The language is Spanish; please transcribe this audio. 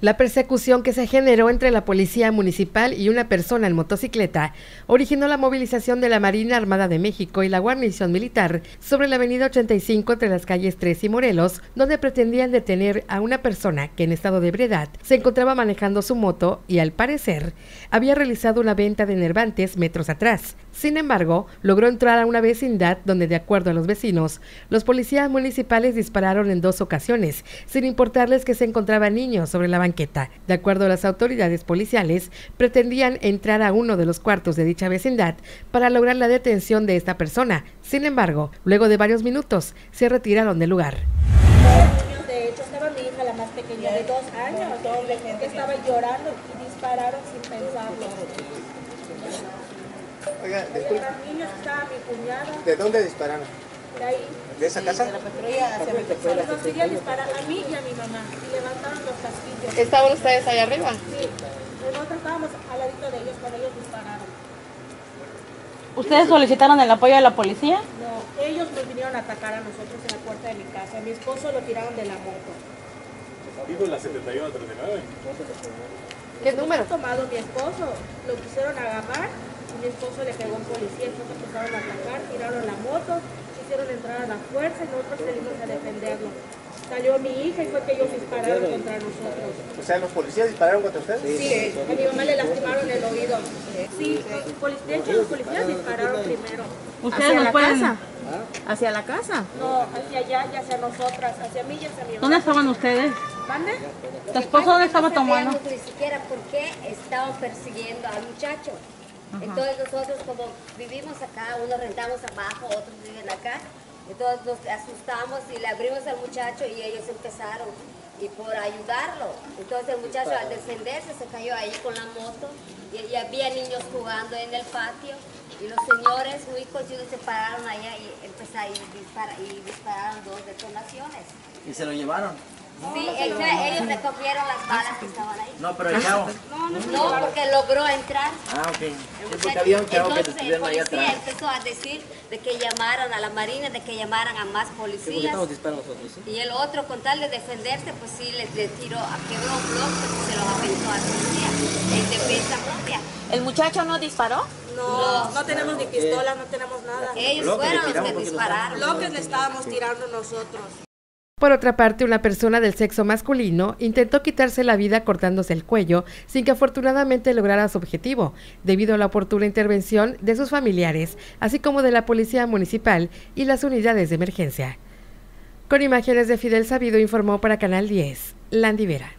La persecución que se generó entre la policía municipal y una persona en motocicleta originó la movilización de la Marina Armada de México y la guarnición militar sobre la avenida 85 entre las calles 3 y Morelos, donde pretendían detener a una persona que en estado de ebriedad se encontraba manejando su moto y al parecer había realizado una venta de nervantes metros atrás. Sin embargo, logró entrar a una vecindad donde, de acuerdo a los vecinos, los policías municipales dispararon en dos ocasiones, sin importarles que se encontraban niños sobre la banqueta. De acuerdo a las autoridades policiales, pretendían entrar a uno de los cuartos de dicha vecindad para lograr la detención de esta persona. Sin embargo, luego de varios minutos, se retiraron del lugar. De hecho, estaba mi hija, la más pequeña, de dos años, estaba llorando y dispararon sin pensarlo. Oiga, disculpe. niños estaba mi cuñada. ¿De dónde dispararon? De ahí. ¿De esa casa? Nos querían disparar a mí y a mi mamá. Y levantaron los casquillos. ¿Estaban ustedes ahí arriba? Sí. Nosotros estábamos al ladito de ellos cuando ellos dispararon. ¿Ustedes solicitaron el apoyo de la policía? No, ellos nos vinieron a atacar a nosotros en la puerta de mi casa. A mi esposo lo tiraron de la moto. Dijo la 7139. ¿Qué número? tomado mi esposo. Lo quisieron agarrar mi esposo le pegó a un policía, entonces empezaron a atacar, tiraron la moto, hicieron entrar a la fuerza y nosotros salimos a defenderlo. Salió mi hija y fue que ellos dispararon contra nosotros. O sea, ¿los policías dispararon contra ustedes? Sí, a mi mamá le lastimaron el oído. Sí, de hecho los policías dispararon primero. ¿Ustedes nos pueden...? ¿Hacia la casa? No, hacia allá y hacia nosotras, hacia mí y hacia mi mamá. ¿Dónde estaban ustedes? ¿Mande? ¿Tu esposo dónde estaba tomando? No ni siquiera por qué estaban persiguiendo al muchacho. Entonces nosotros como vivimos acá, unos rentamos abajo, otros viven acá, entonces nos asustamos y le abrimos al muchacho y ellos empezaron y por ayudarlo. Entonces el muchacho al defenderse se cayó ahí con la moto y, había niños jugando en el patio y los señores muy cochidos se pararon allá y empezaron y dispararon dos detonaciones. ¿Y se lo llevaron? Sí, ellos recogieron las balas que estaban ahí. No, pero el chavo. No, no, no, porque logró entrar. Ah, ok. Sí, porque había un chavo que estuvieron ahí atrás. empezó a decir de que llamaran a la marina, de que llamaran a más policías. Sí, estamos disparando nosotros, ¿sí? Y el otro, con tal de defenderse, pues sí, les, tiró, quebró un bloque y se lo aventó a policía en defensa propia. ¿El muchacho no disparó? No, no tenemos ni pistola, no tenemos nada. Ellos fueron los que dispararon. Bloques le estábamos tirando nosotros. Por otra parte, una persona del sexo masculino intentó quitarse la vida cortándose el cuello sin que afortunadamente lograra su objetivo, debido a la oportuna intervención de sus familiares, así como de la Policía Municipal y las unidades de emergencia. Con imágenes de Fidel Sabido informó para Canal 10, Landivera.